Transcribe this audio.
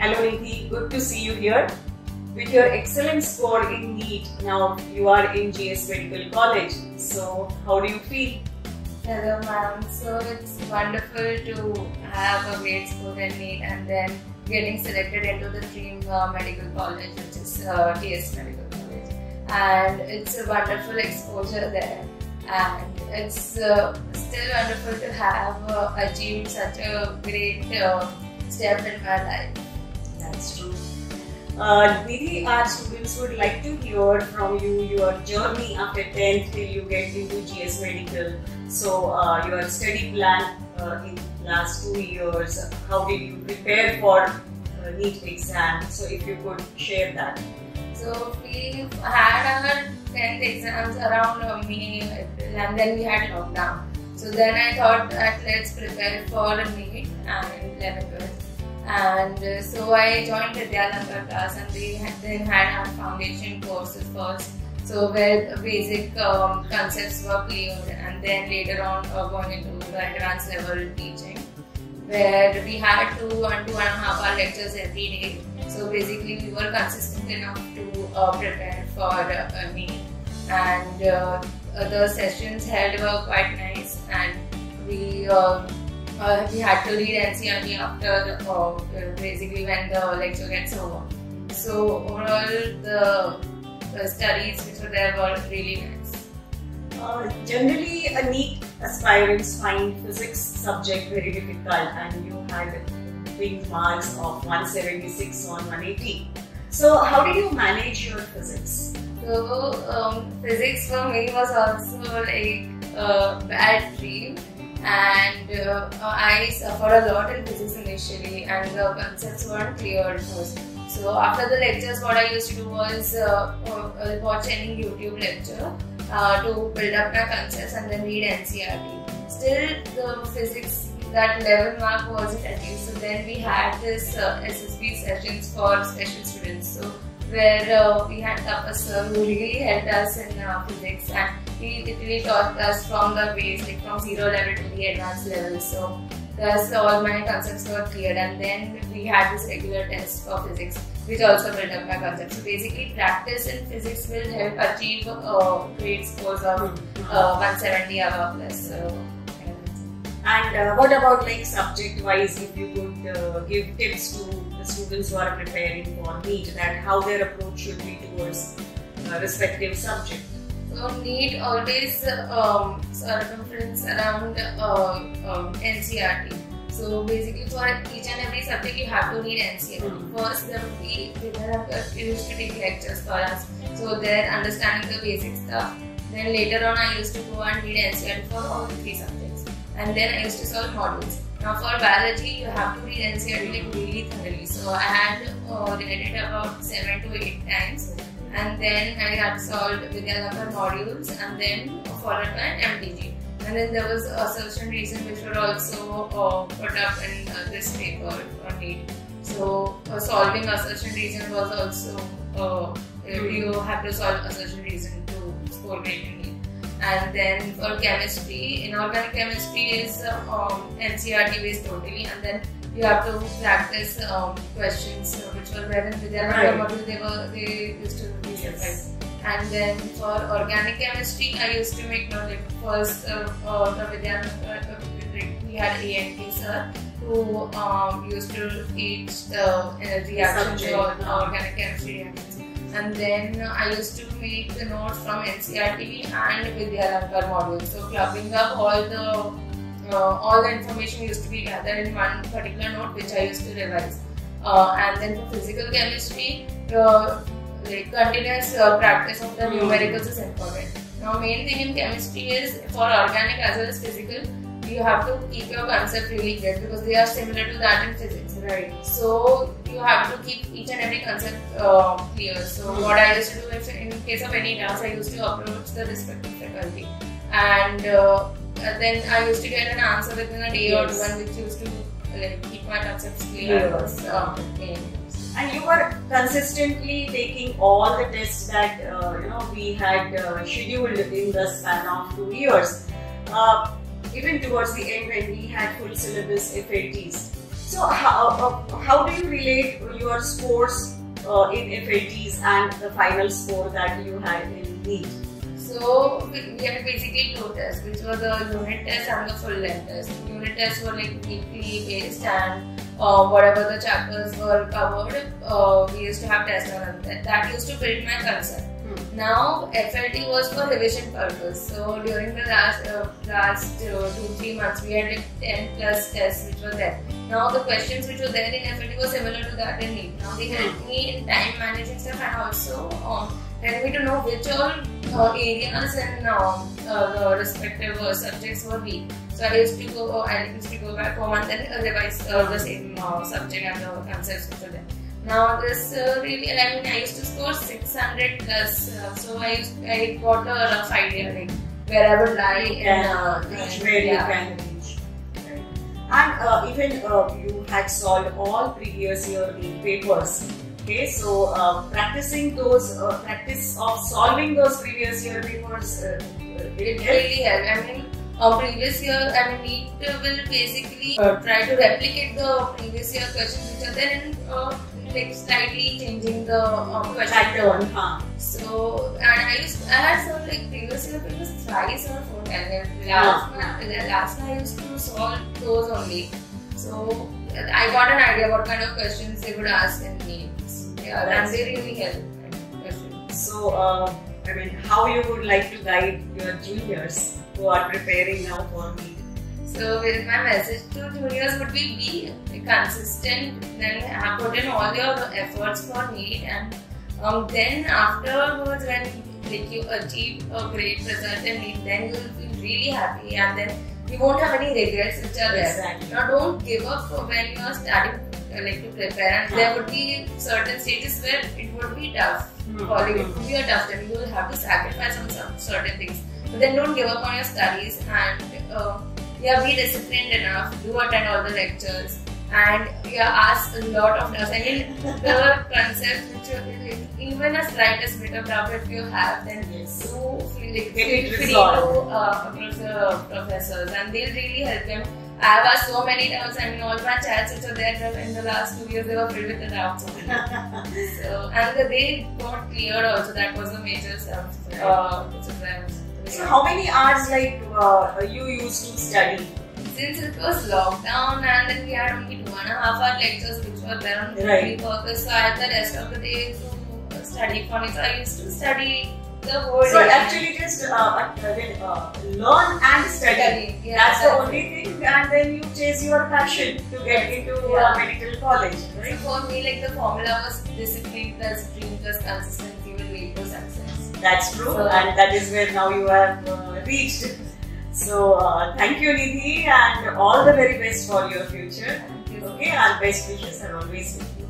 Hello Nidhi, good to see you here. With your excellent score in NEET, now you are in GS Medical College. So, how do you feel? Hello, ma'am. So it's wonderful to have a great score in NEET and then getting selected into the Dream uh, Medical College, which is uh, GS Medical College. And it's a wonderful exposure there. And it's uh, still wonderful to have uh, achieved such a great uh, step in my life. That's true. Uh, Nidhi, our students would like to hear from you your journey after 10th till you get into GS Medical. So, uh, your study plan uh, in last two years, how did you prepare for uh, NEET exam? So, if you could share that. So we had our 10th exams around uh, April, and then we had lockdown. So then I thought that let's prepare for NEET and 11th, 12th. And uh, so I joined the Vidyalankar class and they had, then had our foundation courses first. So where basic um, concepts were cleared and then later on uh, going into the advanced level teaching where we had two and two and a half hour lectures every day. So basically we were consistent enough to uh, prepare for uh, NEET and uh, the sessions held were quite nice and we uh, uh, we had to read NCERT after uh, basically when the lecture gets over. So overall, the, the studies which were there were really nice. Uh, generally, a NEET aspirants find physics subject very difficult, and you had wing marks of 176 on 180. So, how did you manage your physics? So um, physics for me was also like a bad dream and uh, I suffered a lot in physics initially and the concepts weren't clear first. So after the lectures what I used to do was uh, uh, watch any YouTube lecture uh, to build up my concepts and then read NCERT. Still the physics that level mark wasn't achieved so then we had this uh, SSB sessions for special students. So where uh, we had Tapas who really helped us in uh, physics and he literally taught us from the base, like from zero level to the advanced level. So thus all my concepts were cleared and then we had this regular test for physics which also built up my concepts. So basically practice in physics will help achieve uh, great scores of uh, 170 above plus. So, and uh, what about like subject wise if you could uh, give tips to the students who are preparing for NEET that how their approach should be towards uh, respective subject? So NEET always um, circumference around uh, um, NCERT. So basically for each and every subject you have to read NCERT. Mm. First there will be we used to take lectures for us. So they're understanding the basic stuff. Then later on I used to go and read NCERT for all the three subjects. And then I used to solve models. Now for biology you have to read NCERT like really thoroughly. So I had uh, read it about 7 to 8 times and then I had solved Vidyalankar modules and then followed by MTG. And then there was a assertion reason which were also uh, put up in uh, this paper for NEET. So uh, solving assertion reason was also uh, you have to solve a assertion reason to score great in NEET. And then for chemistry, inorganic chemistry is um, NCERT based totally, and then you have to practice um, questions uh, which were there in Vidyalankar Right. module. They were they used to be Yes. And then for organic chemistry, I used to make note like first uh, uh, the Vidyalankar uh, we had ANK sir who um, used to teach the energy reactions or uh. organic chemistry reactions. And then I used to make the notes from NCERT and Vidyalankar module. So clubbing up all the uh, all the information used to be gathered in one particular note which I used to revise. Uh, and then for physical chemistry, uh, like continuous uh, practice of the Hmm. numericals is important. Now, main thing in chemistry is for organic as well as physical, you have to keep your concept really clear because they are similar to that in physics. Right. So you have to keep each and every concept uh, clear. So Hmm. what I used to do is, in case of any doubts, I used to approach the respective faculty, and uh, then I used to get an answer within a day or two, Yes. and which used to like keep my concepts clear. Uh, main. And you were consistently taking all the tests that uh, you know we had uh, scheduled in the span of two years. Uh, even towards the end when we had full syllabus FLTs. So how, uh, how do you relate your scores uh, in FLTs and the final score that you had in NEET? So we we had basically two tests, which were the unit test and the full length test. Unit tests were like weekly based, and uh, whatever the chapters were covered, uh, we used to have tests on that. That used to build my concept. Now FLT was for revision purpose. So during the last uh, last uh, two three months, we had like ten plus tests which were there. Now the questions which were there in FLT were similar to that in NEET. Now they helped me in time managing stuff and also um, helped me to know which all uh, areas and um, uh, the respective uh, subjects were weak. So I used to go I used to go back home and then uh, revise uh, the same uh, subject and the concepts which there. Now this uh, really, I mean, I used to score 600 plus, uh, so I used, I got a rough idea like where I would lie can uh, reach where yeah. you can reach. And uh, even uh, you had solved all previous year papers. Okay, so uh, practicing those, uh, practice of solving those previous year papers, uh, It it really helped. I mean, uh, previous year, I mean, NEET will basically uh, try to replicate the previous year questions which are there in uh, like slightly changing the question pattern. Huh? So, and I used, I had some like previous year papers thrice or four times. And Last, month- last month I used to solve those only. So, I got an idea what kind of questions they would ask in NEET. Yeah, and they really help. So, uh, I mean, how you would like to guide your juniors who are preparing now for NEET? So, with my message to juniors would be be consistent, then have put in all your efforts for NEET, and um, then afterwards, when like you achieve a great result in NEET, then you will feel really happy, and then you won't have any regrets which are there. Exactly. Now, don't give up when you are starting uh, like to prepare, and there would be certain stages where it would be tough. Calling it would be a tough time. You will have to sacrifice on some certain things, but then don't give up on your studies and. Uh, yeah, be disciplined enough, do attend all the lectures, and yeah, ask a lot of doubts. I mean, the concepts which like, even a slightest bit of doubt if you have, then Yes. do feel like feel free to uh, approach the professors, and they'll really help them. I have asked so many doubts. I mean, all my chats which are there in the last two years, they were filled with the doubts. so, and the, they got cleared also. That was the major stuff. Uh, which is there. So, how many hours like uh, you used to study? Since it was lockdown and then we had only two and a half hour lectures which were there on Right. purpose, so I had the rest of the day to study for it. So I used to study the whole So, day. actually, just uh, uh, uh, learn and study. Yeah, That's the only thing, and then you chase your passion to get into uh, Yeah. medical college, So right? for me, like the formula was discipline plus dream plus consistency will lead to success. That's true, So- and that is where now you have uh, reached. So, uh, thank you, Nidhi, and all the very best for your future. You. Okay, and best wishes are always with you.